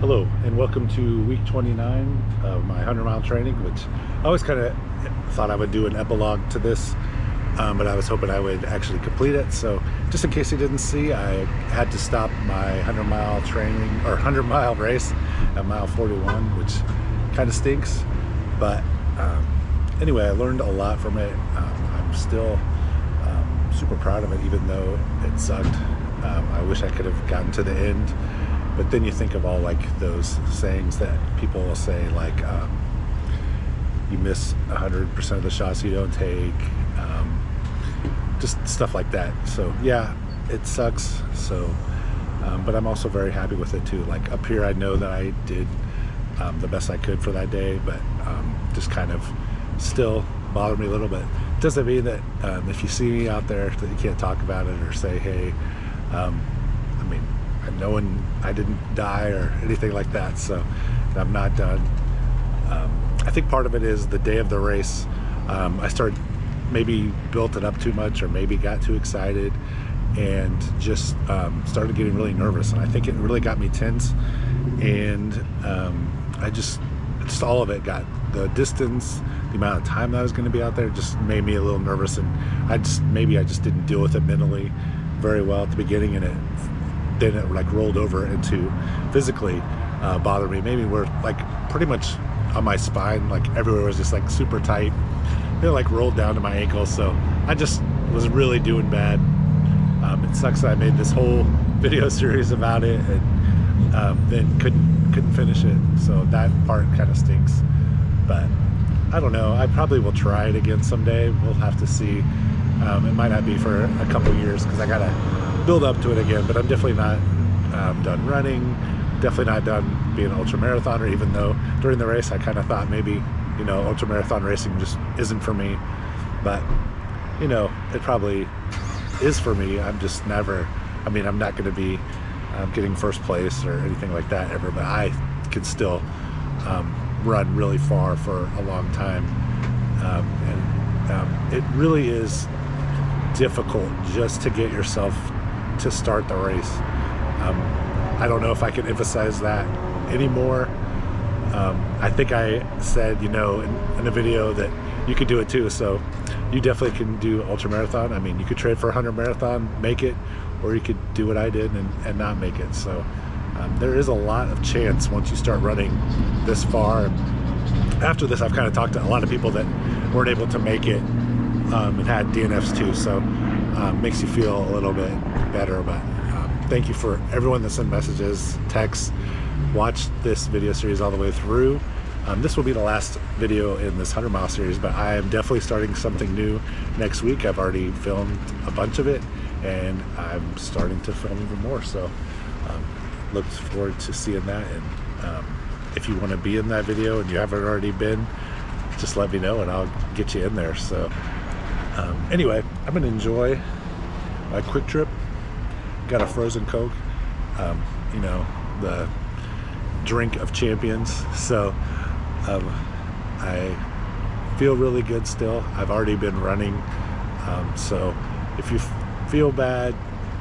Hello and welcome to week 29 of my 100 mile training which I always kind of thought I would do an epilogue to this um, but I was hoping I would actually complete it. So just in case you didn't see I had to stop my 100 mile training or 100 mile race at mile 41 which kind of stinks but um, anyway I learned a lot from it. Um, I'm still um, super proud of it even though it sucked. Um, I wish I could have gotten to the end but then you think of all like those sayings that people will say like um, you miss 100% of the shots you don't take um, just stuff like that. So yeah it sucks. So um, but I'm also very happy with it too. Like up here I know that I did um, the best I could for that day but um, just kind of still bother me a little bit. Doesn't mean that um, if you see me out there that you can't talk about it or say hey I mean no one, I didn't die or anything like that. So I'm not done. Um, I think part of it is the day of the race. Um, I started maybe built it up too much or maybe got too excited and just um, started getting really nervous. And I think it really got me tense. And um, I just, just all of it got the distance, the amount of time that I was going to be out there just made me a little nervous. And I just, maybe I just didn't deal with it mentally very well at the beginning and it then it like rolled over into physically uh, bother me. Maybe we're like pretty much on my spine, like everywhere was just like super tight. It like rolled down to my ankles. So I just was really doing bad. Um, it sucks that I made this whole video series about it and um, then couldn't couldn't finish it. So that part kind of stinks. But I don't know. I probably will try it again someday. We'll have to see. Um, it might not be for a couple years because I gotta build up to it again, but I'm definitely not um, done running, definitely not done being an ultra marathoner, even though during the race I kind of thought maybe, you know, ultra marathon racing just isn't for me. But, you know, it probably is for me. I'm just never, I mean, I'm not going to be um, getting first place or anything like that ever, but I can still um, run really far for a long time. Um, and um, it really is difficult just to get yourself to start the race. Um, I don't know if I can emphasize that anymore. Um, I think I said, you know, in, in, a video that you could do it too. So you definitely can do ultra marathon. I mean, you could train for a 100 marathon, make it, or you could do what I did and, and not make it. So um, there is a lot of chance once you start running this far. After this, I've kind of talked to a lot of people that weren't able to make it um, and had DNFs too. So um, makes you feel a little bit better. But um, thank you for everyone that sent messages, texts, watched this video series all the way through. Um, this will be the last video in this 100 mile series, but I am definitely starting something new next week. I've already filmed a bunch of it and I'm starting to film even more. So um, look forward to seeing that. And um, if you want to be in that video and you haven't already been, just let me know and I'll get you in there. So um, anyway, I'm gonna enjoy my quick trip. Got a frozen Coke, um, you know, the drink of champions. So um, I feel really good still. I've already been running. Um, so if you feel bad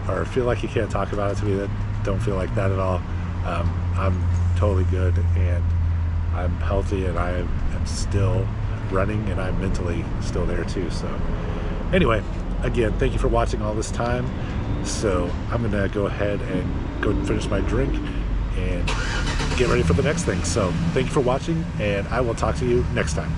or feel like you can't talk about it to me, then don't feel like that at all. Um, I'm totally good and I'm healthy and I am still running and I'm mentally still there too. So anyway, again, thank you for watching all this time. So I'm gonna go ahead and go finish my drink and get ready for the next thing. So thank you for watching and I will talk to you next time.